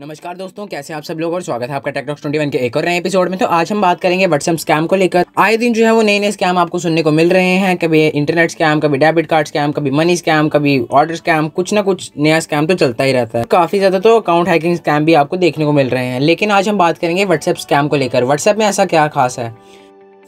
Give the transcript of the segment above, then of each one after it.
नमस्कार दोस्तों, कैसे आप सब लोग? और स्वागत है आपका टेकटॉक्स ट्वेंटी वन के एक और नए एपिसोड में। तो आज हम बात करेंगे व्हाट्सएप स्कैम को लेकर। आए दिन जो है वो नए नए स्कैम आपको सुनने को मिल रहे हैं। कभी इंटरनेट स्कैम कभी डेबिट कार्ड स्कैम कभी मनी स्कैम कभी ऑर्डर स्कैम कुछ ना कुछ नया स्कैम तो चलता ही रहता है। काफ़ी ज़्यादा तो अकाउंट हैकिंग स्कैम भी आपको देखने को मिल रहे हैं। लेकिन आज हम बात करेंगे व्हाट्सएप स्कैम को लेकर। व्हाट्सएप में ऐसा क्या खास है?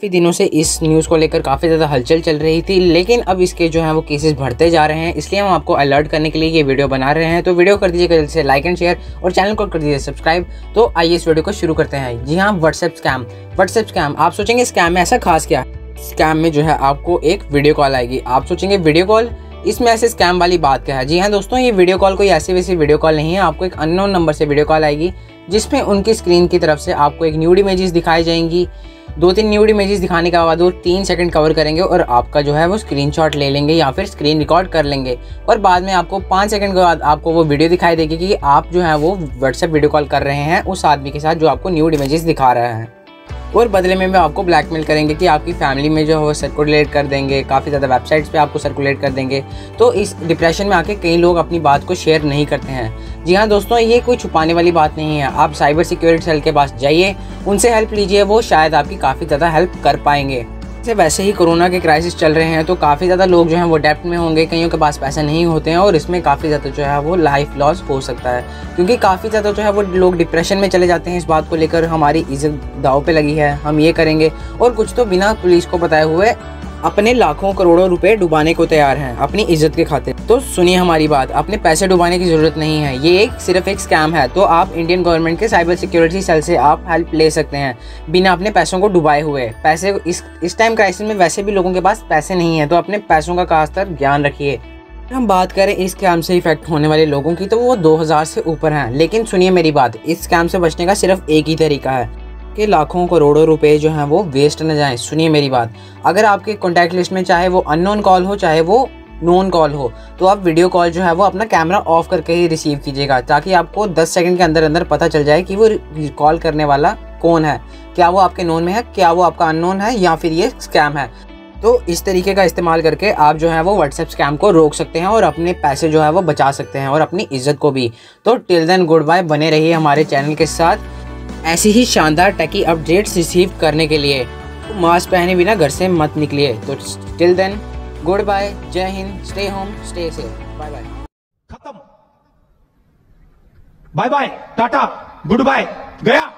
काफ़ी दिनों से इस न्यूज़ को लेकर काफ़ी ज़्यादा हलचल चल रही थी, लेकिन अब इसके जो है वो केसेस बढ़ते जा रहे हैं, इसलिए हम आपको अलर्ट करने के लिए ये वीडियो बना रहे हैं। तो वीडियो कर दीजिएगा जल्दी से लाइक एंड शेयर और चैनल को कर दीजिए सब्सक्राइब तो आइए इस वीडियो को शुरू करते हैं। जी हाँ व्हाट्सएप स्कैम व्हाट्सएप स्कैम आप सोचेंगे स्कैम में ऐसा खास क्या? स्कैम में जो है आपको एक वीडियो कॉल आएगी। आप सोचेंगे वीडियो कॉल इसमें ऐसे स्कैम वाली बात क्या है? जी हाँ दोस्तों, ये वीडियो कॉल कोई ऐसी वैसी वीडियो कॉल नहीं है। आपको एक अननोन नंबर से वीडियो कॉल आएगी, जिसमें उनकी स्क्रीन की तरफ़ से आपको एक न्यूड इमेजेस दिखाई जाएँगी। दो तीन न्यूड इमेजेस दिखाने के बाद वो तीन सेकंड कवर करेंगे और आपका जो है वो स्क्रीनशॉट ले लेंगे या फिर स्क्रीन रिकॉर्ड कर लेंगे। और बाद में आपको पाँच सेकंड के बाद आपको वो वीडियो दिखाई देगी कि आप जो है वो व्हाट्सएप वीडियो कॉल कर रहे हैं उस आदमी के साथ जो आपको न्यूड इमेजेस दिखा रहे है। और बदले में भी आपको ब्लैकमेल करेंगे कि आपकी फैमिली में जो है वो सर्कुलेट कर देंगे, काफ़ी ज़्यादा वेबसाइट्स पे आपको सर्कुलेट कर देंगे। तो इस डिप्रेशन में आके कई लोग अपनी बात को शेयर नहीं करते हैं। जी हाँ दोस्तों, ये कोई छुपाने वाली बात नहीं है। आप साइबर सिक्योरिटी सेल के पास जाइए, उनसे हेल्प लीजिए, वो शायद आपकी काफ़ी ज़्यादा हेल्प कर पाएँगे। से वैसे ही कोरोना के क्राइसिस चल रहे हैं तो काफ़ी ज़्यादा लोग जो हैं वो डेप्ट में होंगे, कईयों के पास पैसे नहीं होते हैं और इसमें काफ़ी ज़्यादा जो है वो लाइफ लॉस हो सकता है। क्योंकि काफ़ी ज़्यादा जो है वो लोग डिप्रेशन में चले जाते हैं, इस बात को लेकर हमारी इज़्ज़त दाव पे लगी है, हम ये करेंगे। और कुछ तो बिना पुलिस को बताए हुए अपने लाखों करोड़ों रुपए डुबाने को तैयार हैं, अपनी इज़्ज़त के खाते तो सुनिए हमारी बात, अपने पैसे डुबाने की ज़रूरत नहीं है। ये एक, सिर्फ़ एक स्कैम है। तो आप इंडियन गवर्नमेंट के साइबर सिक्योरिटी सेल से आप हेल्प ले सकते हैं, बिना अपने पैसों को डुबाए हुए। पैसे इस इस टाइम क्राइसिस में वैसे भी लोगों के पास पैसे नहीं है तो अपने पैसों का खासतर ज्ञान रखिए। हम बात करें इस स्कैम से इफ़ेक्ट होने वाले लोगों की तो वो 2000 से ऊपर हैं। लेकिन सुनिए मेरी बात, इस स्कैम से बचने का सिर्फ़ एक ही तरीका है। कि लाखों करोड़ों रुपए जो हैं वो वेस्ट न जाएँ। सुनिए मेरी बात। अगर आपके कॉन्टैक्ट लिस्ट में चाहे वो अननोन कॉल हो, चाहे वो नोन कॉल हो तो आप वीडियो कॉल जो है वो अपना कैमरा ऑफ़ करके ही रिसीव कीजिएगा, ताकि आपको 10 सेकंड के अंदर अंदर पता चल जाए कि वो कॉल करने वाला कौन है। क्या वो आपके नोन में है, क्या वो आपका अननोन है, या फिर ये स्कैम है? तो इस तरीके का इस्तेमाल करके आप जो है वो व्हाट्सएप स्कैम को रोक सकते हैं और अपने पैसे जो है वो बचा सकते हैं और अपनी इज़्ज़त को भी। तो टिल देन गुड बाय बने रहिए हमारे चैनल के साथ। ऐसी ही शानदार टकी अपडेट्स रिसीव करने के लिए। मास्क पहने बिना घर से मत निकलिए। तो टिल देन गुड बाय जय Hind stay home stay safe bye bye खत्म। Bye bye Tata good bye गया।